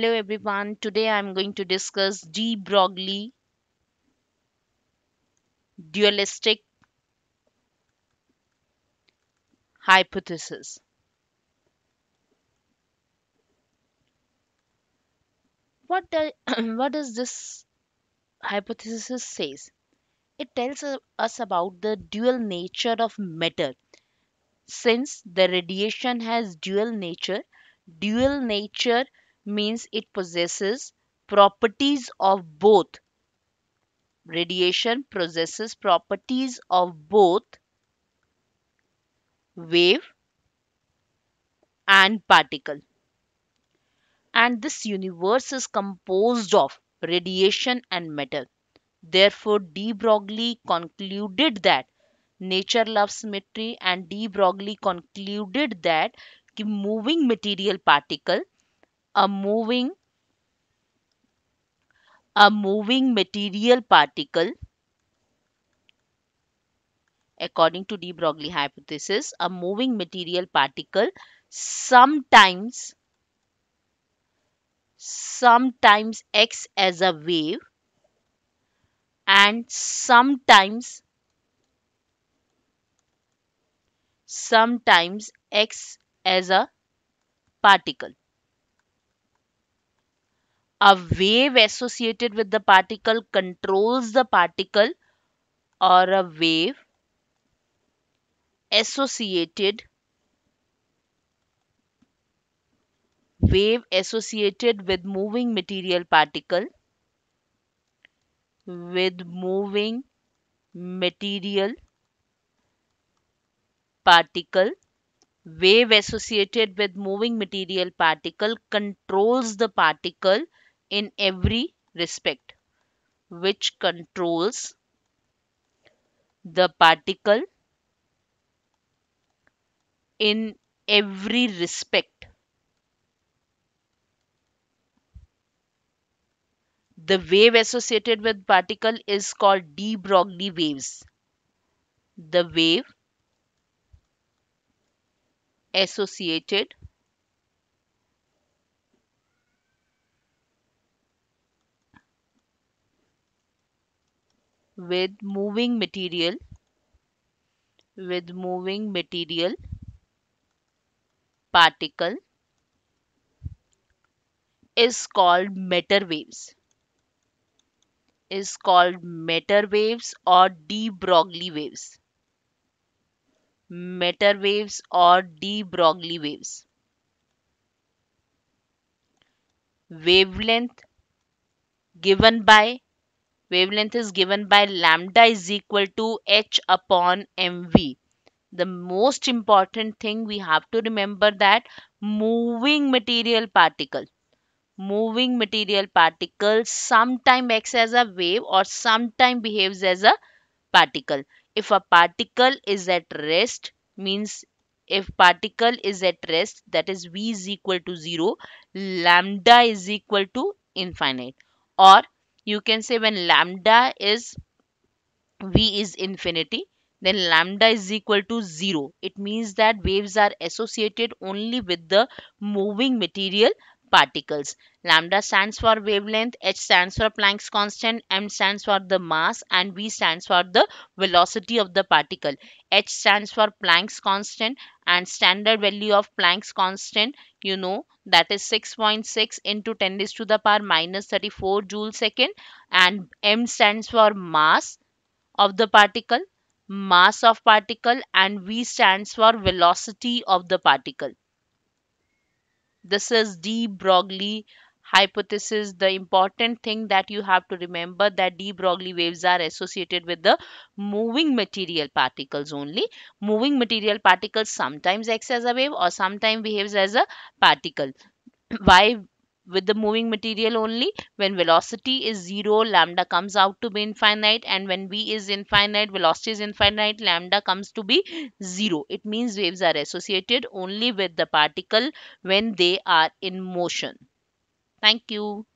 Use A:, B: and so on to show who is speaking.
A: Hello everyone. Today I'm going to discuss de Broglie dualistic hypothesis. What, what does this hypothesis says? It tells us about the dual nature of matter. Since the radiation has dual nature, dual nature means it possesses properties of both radiation possesses properties of both wave and particle. And this universe is composed of radiation and matter. Therefore, de Broglie concluded that nature loves symmetry, and de Broglie concluded that कि moving material particle, a moving a moving material particle according to de Broglie hypothesis, a moving material particle sometimes sometimes acts as a wave and sometimes sometimes acts as a particle. A wave associated with the particle controls the particle or a wave associated wave associated with moving material particle with moving material particle wave associated with moving material particle controls the particle in every respect which controls the particle in every respect. The wave associated with particle is called de Broglie waves. The wave associated with moving material with moving material particle is called matter waves. Is called matter waves or de Broglie waves. Matter waves or de Broglie waves. Wavelength given by wavelength is given by lambda is equal to h upon mv the most important thing we have to remember that moving material particle moving material particle sometime acts as a wave or sometime behaves as a particle. If a particle is at rest means if particle is at rest that is v is equal to 0 lambda is equal to infinite or you can say when lambda is v is infinity then lambda is equal to 0 it means that waves are associated only with the moving material particles. Lambda stands for wavelength h stands for planck's constant m stands for the mass and v stands for the velocity of the particle. H stands for planck's constant and standard value of planck's constant you know that is 6.6 into 10 raised to the power minus 34 joule second and m stands for mass of the particle mass of particle and v stands for velocity of the particle this is de Broglie hypothesis the important thing that you have to remember that de Broglie waves are associated with the moving material particles only. Moving material particles sometimes acts as a wave or sometimes behaves as a particle. Why with the moving material only. When velocity is zero lambda comes out to be infinite. And when v is infinite velocity is infinite lambda comes to be zero. It means waves are associated only with the particle when they are in motion. Thank you